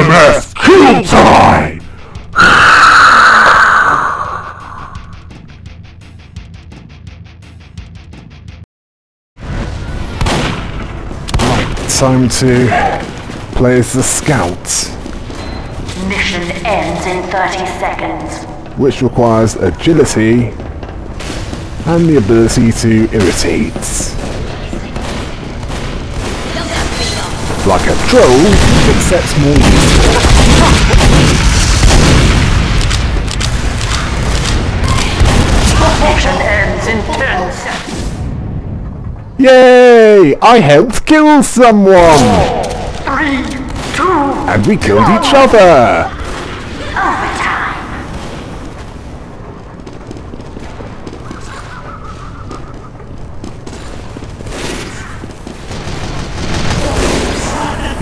NMS kill time! Time to play as the scout, Mission ends in 30 seconds. which requires agility and the ability to irritate. Like a troll, except more useful. Ends in 10 seconds. Yay! I helped kill someone! Three, two, And we killed each other!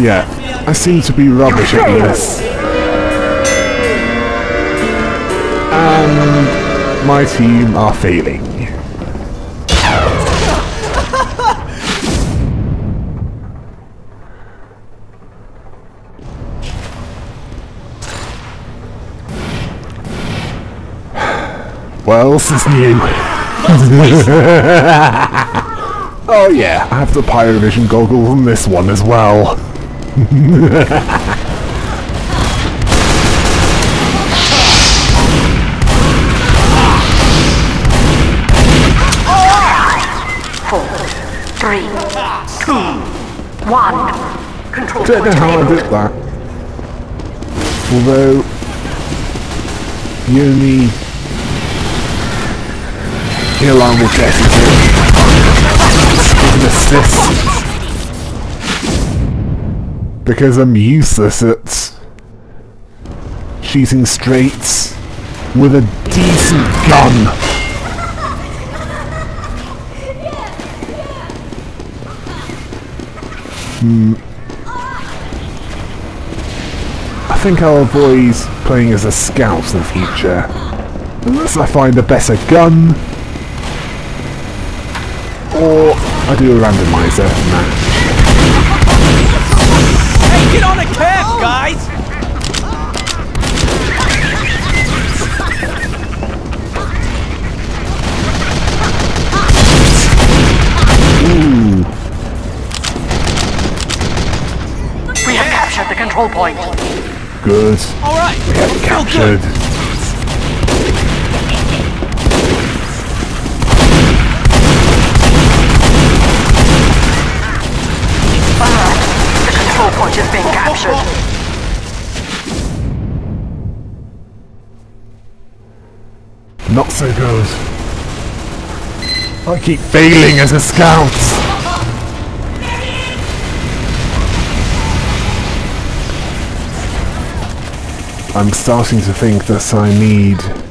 Yeah, I seem to be rubbish at this. And my team are failing. What else is new? oh yeah, I have the Pyrovision goggles on this one as well. Three, two, one. Control Don't know how I did that. Although, the only kill I will get is an assist. Because I'm useless at shooting straight with a decent gun. Hmm. I think I'll avoid playing as a scout in the future. Unless I find a better gun. Or I do a randomizer match. Hey, get on a cab, oh. guys! We have captured the control point. Good. All right. We have Feel captured. good. The control point is being captured. Not so good. I keep failing as a scout. I'm starting to think that I need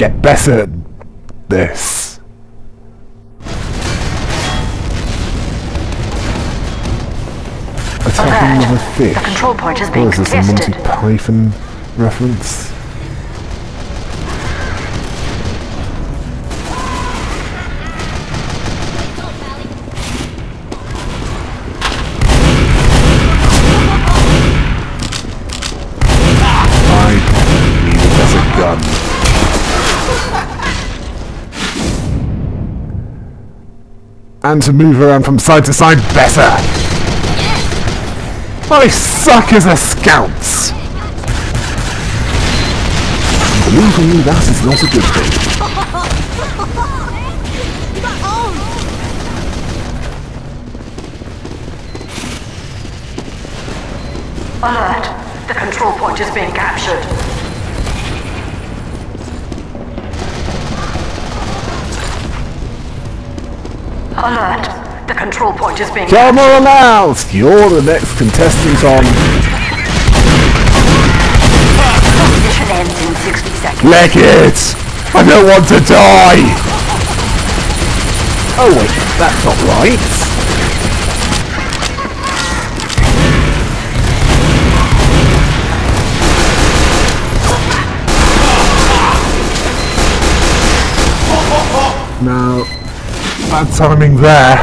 get better at this. Attacking with a fish. The control point is Or being oh, is this a Monty. Python reference? And to move around from side to side better! I suck as a scout! Believe me, that is not a good thing. Alert. The control point is being captured. Alert. The control point is being Camera announced! You're the next contestant on Mission ends in 60 seconds. Leg It! I don't want to die! Oh wait, that's not right. Now, bad timing there.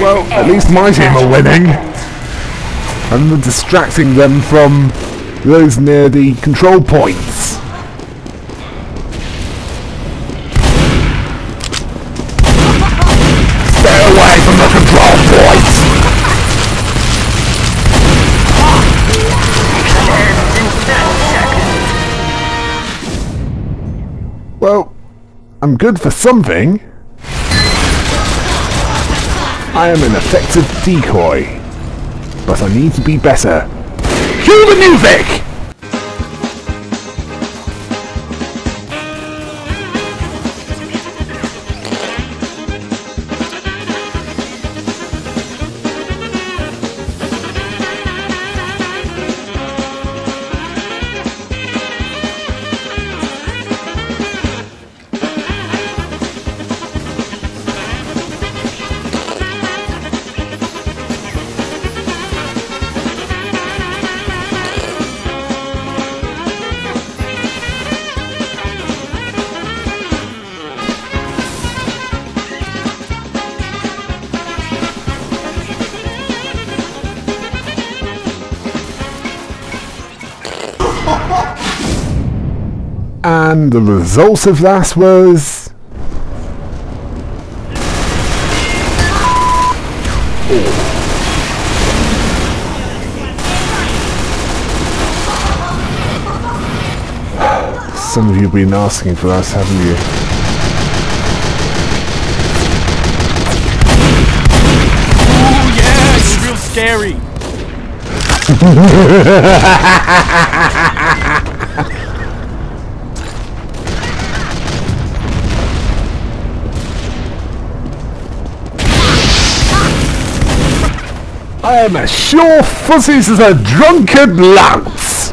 well, at least my team are winning. I'm distracting them from those near the control points. Well, I'm good for something. I am an effective decoy, but I need to be better. Cue the music! And the result of that was... Some of you have been asking for us, haven't you? Ooh, yeah, you're real scary. I am as sure fuzzies as a drunken louse!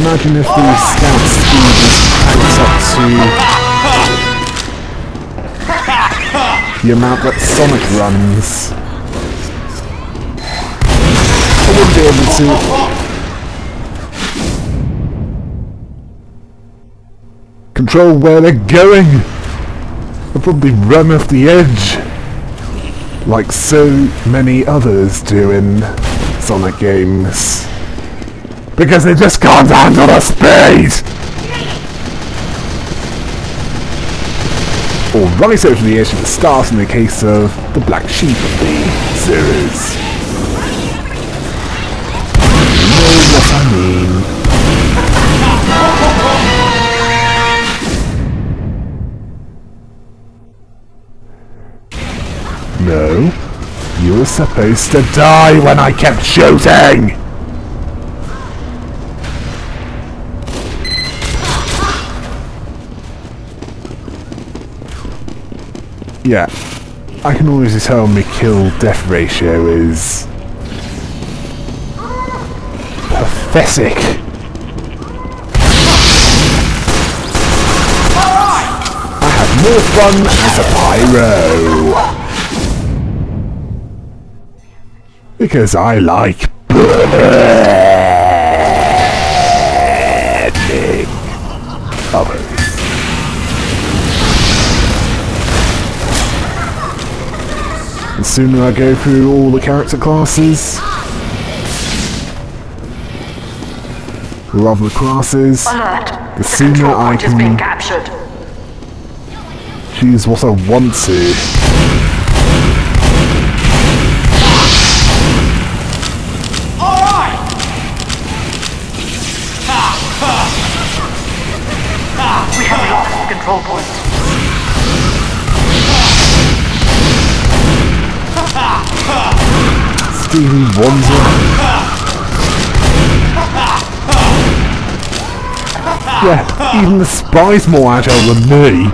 Imagine if the scout speed was cranked up to the amount that Sonic runs. I wouldn't be able to control where they're going. They'll probably run off the edge. Like so many others do in Sonic games. Because they just can't handle the speed! Or right over the edge of the start in the case of the black sheep of the series. No. You were supposed to die when I kept shooting! Yeah. I can always tell my kill death ratio is pathetic. I have more fun as a pyro. Because I like burning others. The sooner I go through all the character classes, rather the classes, Alert. the sooner I point is being can captured. choose what I want to. freely wandering. Yeah, even the spy's more agile than me.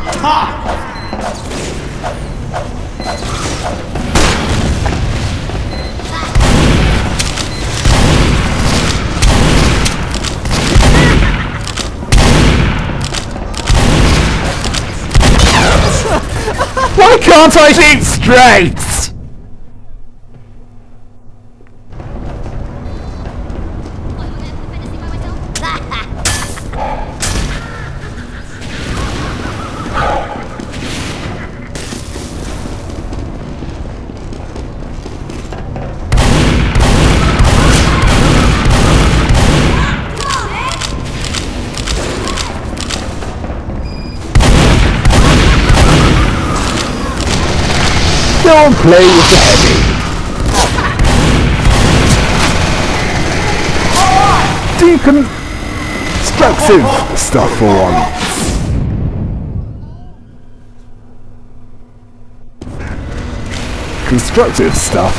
Why can't I shoot straight? Don't play with the heavy. Deconstructive stuff for once. Constructive stuff?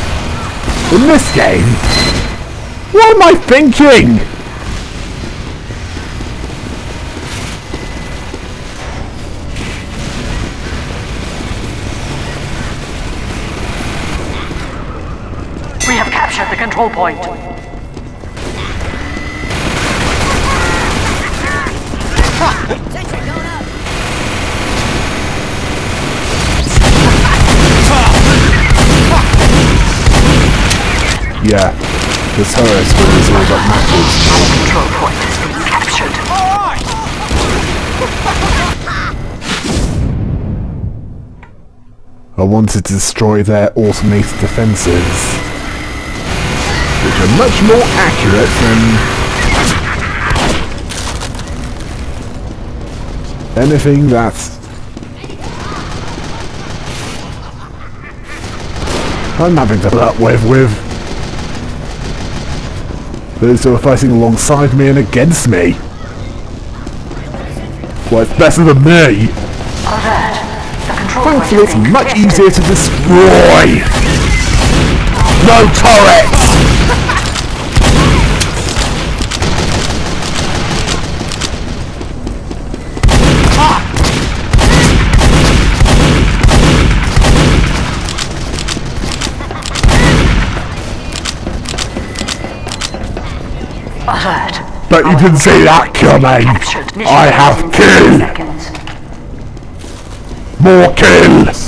In this game? What am I thinking? We have captured the control point. Yeah, the turret is all that matters. Control point is being captured. I wanted to destroy their automated defences, which are much more accurate than anything that I'm having to up with with those who are fighting alongside me and against me. Well, it's better than me. Alert. The control point Thankfully, it's much easier to destroy. No turrets! But you didn't see that coming. I have ends in 30 kill. More kills.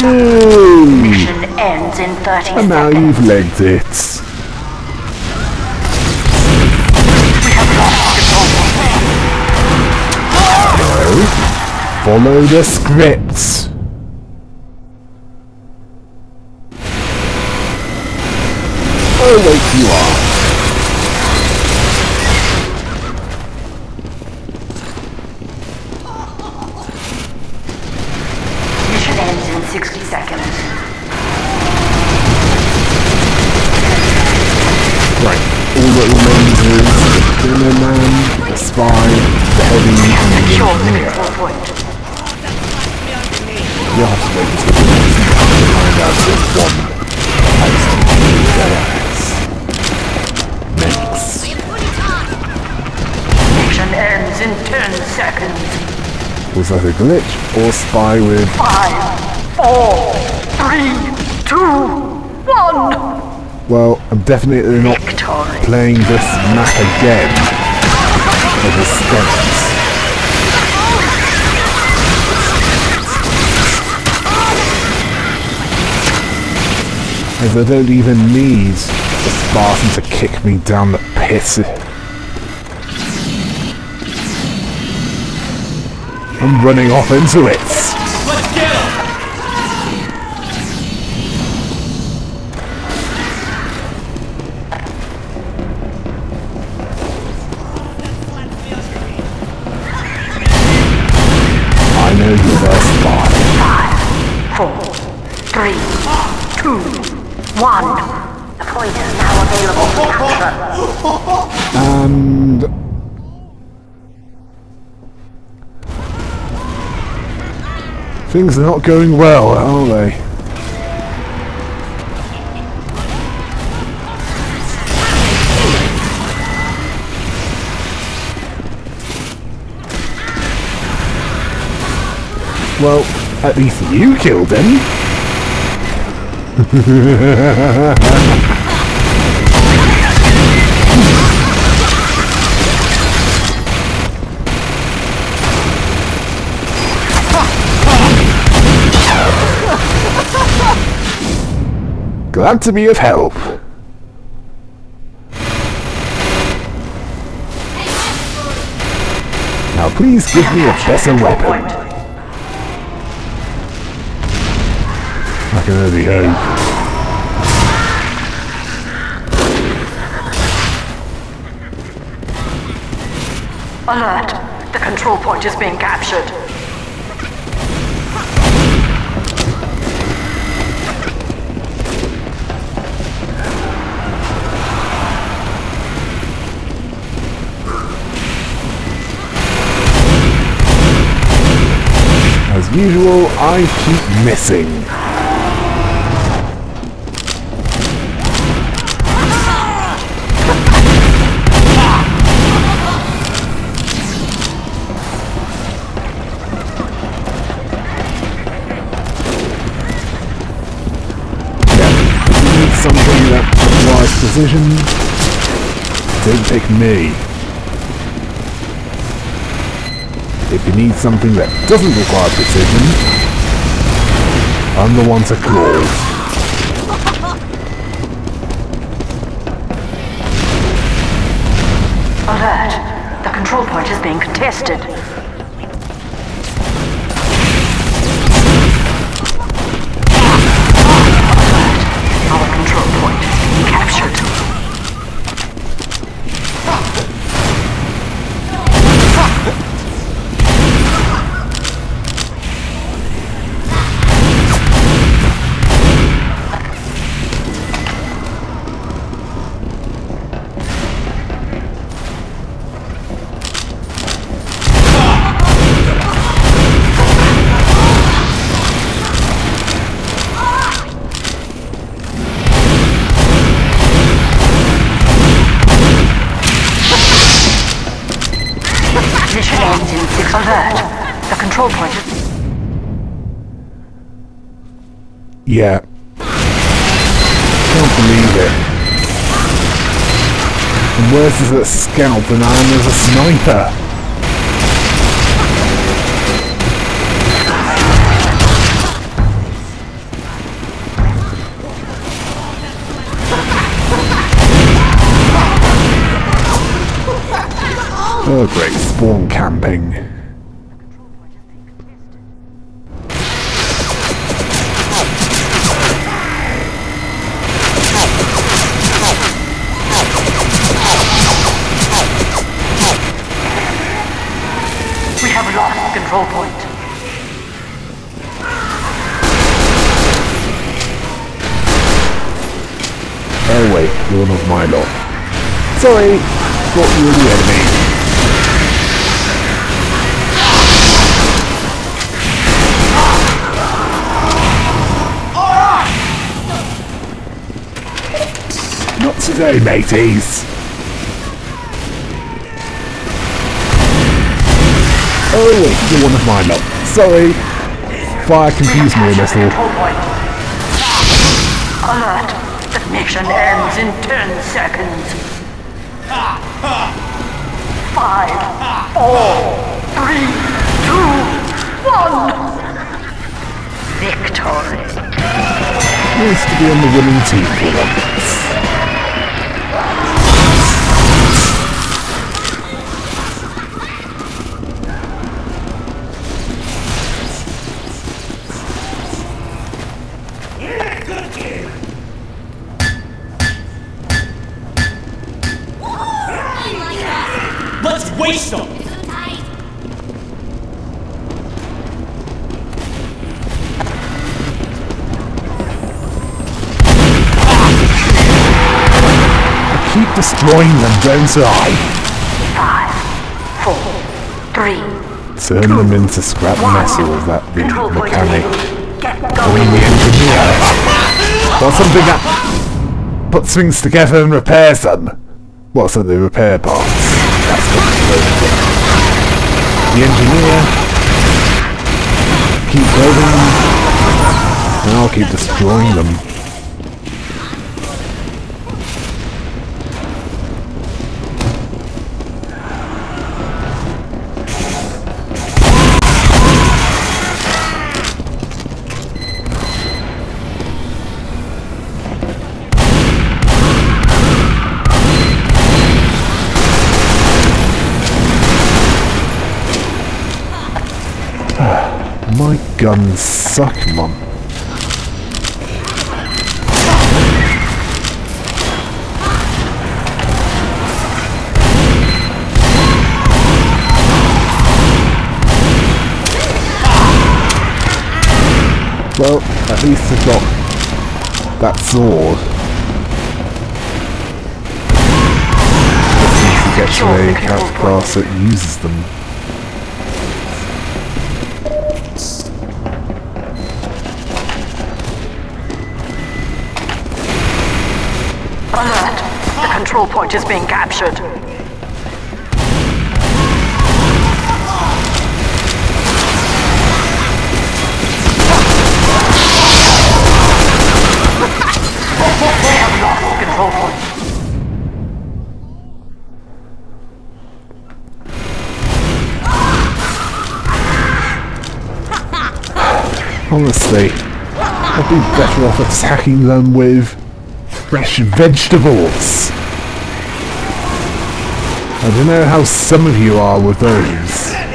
You! Mission ends in 30 And now seconds. you've legged it. We have lost control. No. Follow the script. Oh wait, you are. Secure the engineer. control point. You'll have to wait until the next time to find out which one has their ass. Next. Mission ends in 10 seconds. Was that a glitch or spy with Five, four, three, two, one. Well, I'm definitely not Victory. playing this map again as a stance. I don't even need the Spartan to kick me down the pit. I'm running off into it. Things are not going well, are they? Well, at least you killed him. Glad to be of help. Now please give me a better weapon. I can only hope. Alert! The control point is being captured. Usual, I keep missing. Yeah, need something that requires precision, don't pick me. If you need something that doesn't require precision, I'm the one to call. Alert! The control point is being contested. Yeah. Can't believe it. And worse is a scout than I am as a sniper. Oh great, spawn camping. Oh wait, you're one of my lot. Sorry, thought you were the enemy. Not today, mateys. Oh wait, you're one of my lot. Sorry. Fire confused me a little. Control point. Alert! Mission ends in ten seconds. Five, four, three, two, one. Victory. Nice to be on the winning team for once. Destroying them, don't I? Five, four, three. Turn them into scrap metal, that the Control mechanic. going. the engineer. Or something that puts things together and repairs them. Well, so the repair parts. That's what it's supposed to be. The engineer keep building and I'll keep destroying them. Guns suck, mum. Well, at least I've got that sword. Just need to get to a cat class that uses them. Control point is being captured. Honestly, I'd be better off attacking them with fresh vegetables. I don't know how some of you are with those. I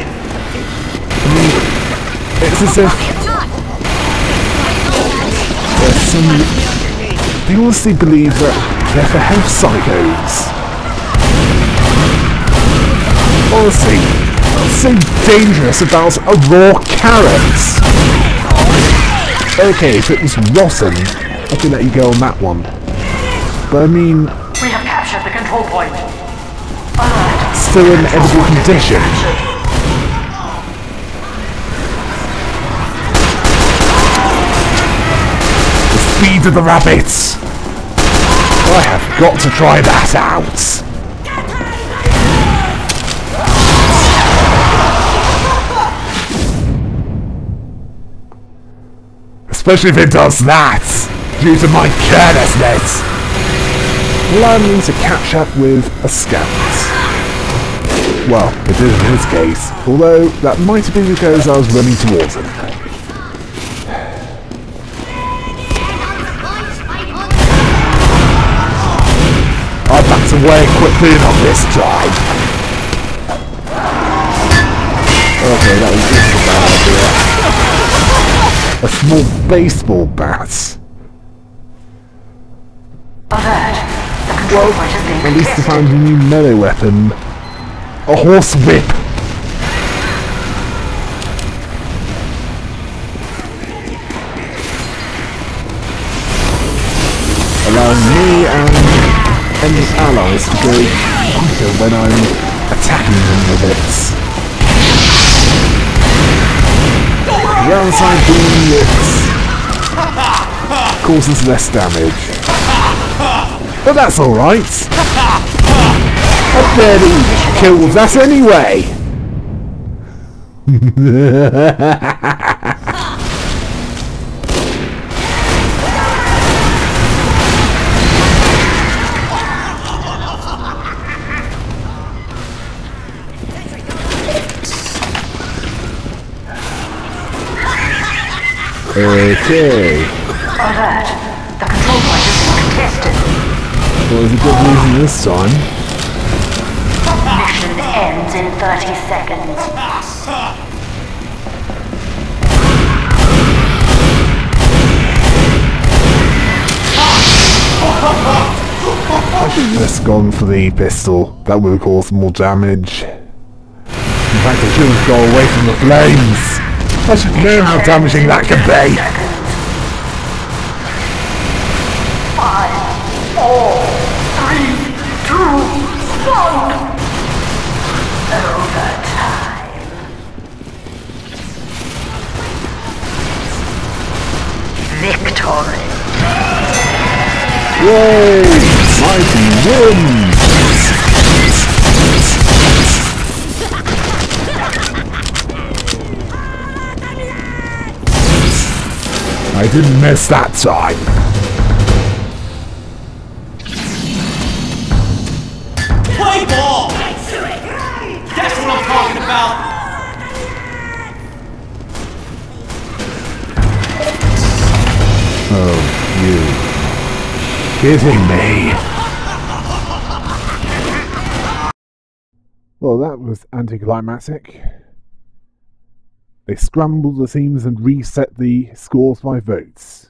it's as if there's some... They honestly believe that they're for health psychos. Honestly, so dangerous about a raw carrot? Okay, if it was rotten, I could let you go on that one. But I mean, We have captured the control point. Still in edible condition. The speed of the rabbits! I have got to try that out! Especially if it does that! Due to my carelessness! Allow me to catch up with a scout. Well, it did in his case, although that might have been because I was running towards him. I backed away quickly enough this time. Okay, that was just a bad idea. A small baseball bat. Alert! The control point is being At least I found a new melee weapon. A horse whip. Allowing me and any allies to go quicker when I'm attacking them with it. Downside being it causes less damage. But that's alright. I barely killed that anyway. Okay. Alert! The control point is contested. Well, there's a good reason this time. Ends in 30 seconds. I should just gone for the pistol. That would have caused more damage. In fact, I should have gone away from the flames. I should know how damaging that can be. Victory. Yay! Mighty wins! I didn't miss that time. Kidding me? Well, that was anticlimactic. They scrambled the teams and reset the scores by votes.